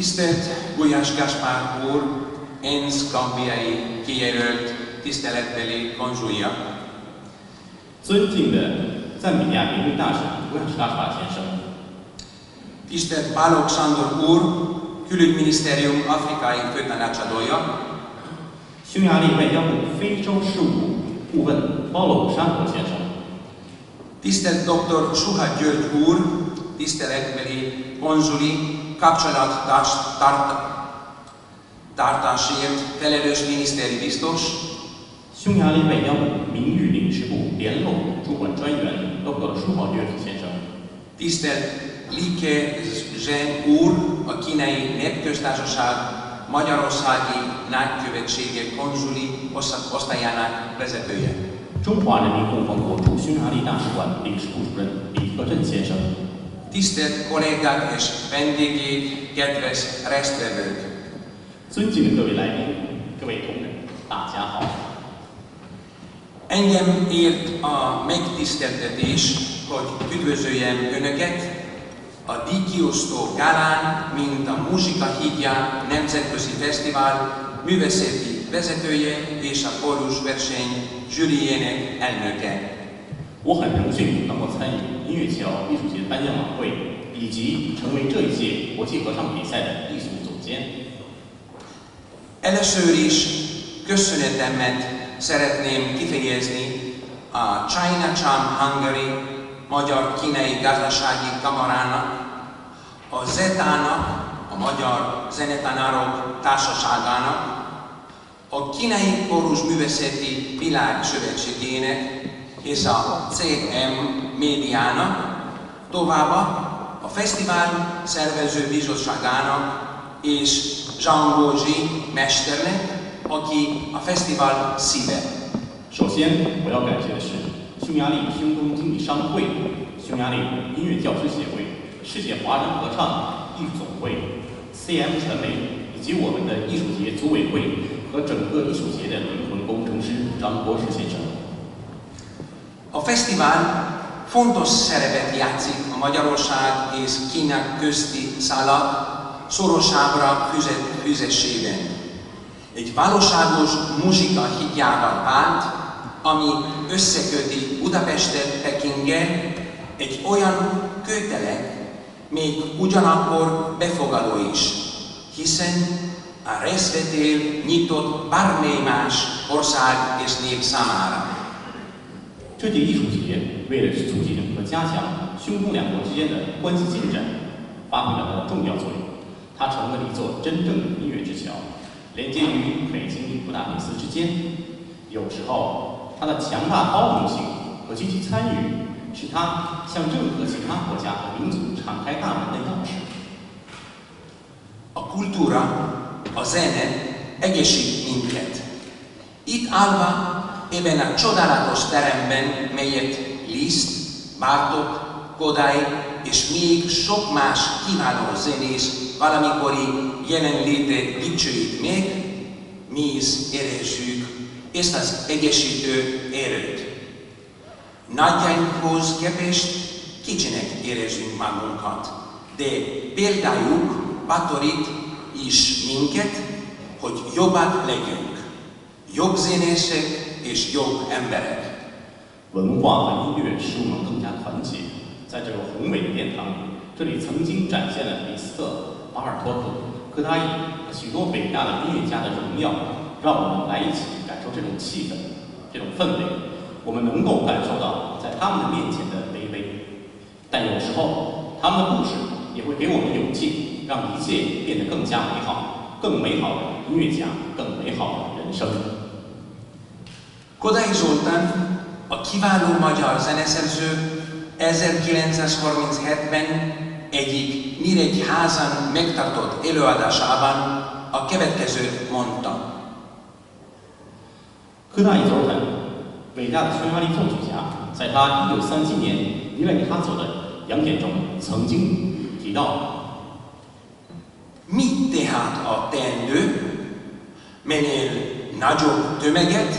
Tisztelt Gulyás Gáspár úr, ENSZ gambiai kijelölt tiszteletbeli konzulja, 尊敬的赞比亚名誉大使古亚什拉法先生， tisztelt Pálok Sándor úr, külügyminisztérium afrikai főtanácsadója, 匈牙利外交部非洲事务顾问包罗山河先生， tisztelt dr. Suha György úr, tiszteletbeli konzuli kapcsolattartásért felelős miniszteri biztos, 匈牙利外交部名誉领事部联络主管专员 Dr. 舒豪略先生， tisztelt Like Zsen úr, a kínai népköztársaság Magyarországi nagykövetsége konzuli oszta- osztályának vezetője. 中华人民共和国驻匈牙利大使馆领事部主任李克振先生， Tisztelt kollégák és vendégek, kedves résztvevők! 尊敬的各位来宾、各位同仁，大家好。 Engem ért a megtiszteltetés, hogy üdvözöljem Önöket a díjkiosztó gálán, mint a Muzsika Hídja Nemzetközi Fesztivál művészeti vezetője és a kórus verseny zsűriének elnöke. 我很荣幸能够参与音乐桥艺术节颁奖晚会，以及成为这一届国际合唱比赛的艺术总监。 Először is köszönetemet szeretném kifejezni a Chinatown Hungary Magyar-Kínai Gazdasági Kamarának, a ZETA-nak, a Magyar Zenetanárok Társaságának, a Kínai Kórus Művészeti Világ Szövetségének és a CM médiának, továbbá a fesztivál szervező bizottságának és Zhang Guozhi mesternek, aki a fesztivál szíve. 首先，我要感谢的是匈牙利匈中经济商会、匈牙利音乐教师协会、世界华人合唱艺术总会、CM 传媒以及我们的艺术节组委会和整个艺术节的灵魂工程师张国士先生。A fesztivál fontos szerepet játszik a Magyarország és Kína közti szálak szorosabbra fűzet- fűzésében. Egy valóságos muzsika hitjával vált, ami összeköti Budapestet Pekinggel, egy olyan köteleg, még ugyanakkor befogadó is, hiszen a részvétel nyitott bármely más ország és nép számára. 这届艺术节为了促进和加强匈中两国之间的关系进展，发挥了它的重要作用。它成为了一座真正的音乐之桥，连接于北京与布达佩斯之间。有时候，它的强大包容性和积极参与，是它向任何其他国家和民族敞开大门的钥匙。A kultúra, a zene egészít minket. Itt állva, ebben a csodálatos teremben, melyet Liszt, Bartók, Kodály és még sok más kiváló zenész valamikori jelenléte dicsőít meg, mi is érezzük ezt az egészítő erőt. Nagyjainkhoz képest kicsinek érezzünk magunkat, de példájuk bátorít is minket, hogy jobbak legyünk, jobb zenészek és jobb emberek. 文化和音乐使我们更加团结。在这个宏伟的殿堂里，这里曾经展现了李斯特、巴尔托克、柯达伊和许多伟大的音乐家的荣耀，让我们来一起感受这种气氛、这种氛围。我们能够感受到在他们的面前的卑微，但有时候他们的故事也会给我们勇气，让一切变得更加美好，更美好的音乐家，更美好的人生。Kodai Zoltán, a kiváló magyar zeneszerző 1937-ben egyik Nyíregyházan megtartott előadásában a következőt mondta. 科大伊佐尔坦，伟大的匈牙利作曲家，在他一九三七年尼莱尼哈佐的阳典中曾经提到， Mit tehát a teendő, minél nagyobb tömeget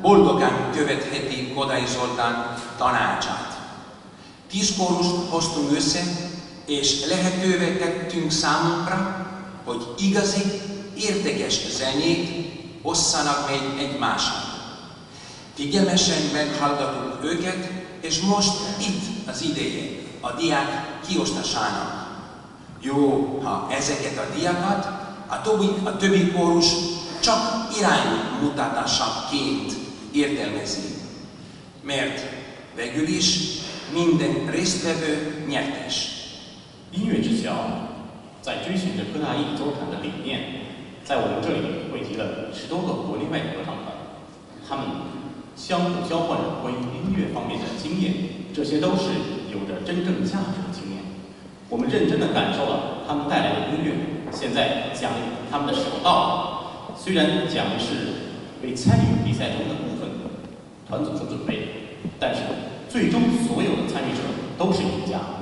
boldogan követheti Kodai Zoltán tanácsát. Tíz kórust hoztunk össze, és lehetővé tettünk számunkra, hogy igazi, értékes zenét osszanak meg egymással. Figyelmesen meghallgatunk őket, és most itt az ideje a diák kiosztásának. Jó, ha ezeket a diákat a többi, a többi kórus csak iránymutatásaként értelmezi. Mert végül is minden résztvevő nyertes. 音乐之桥在追寻着科大艺周团的理念，在我们这里汇集了十多个国内外合唱团，他们相互交换着关于音乐方面的经验，这些都是有着真正价值的经验。我们认真的感受了他们带来的音乐，现在奖励他们的手到。虽然奖励是为参与比赛中的部分团组所准备的，但是最终所有的参与者都是赢家。